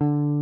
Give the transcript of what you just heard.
you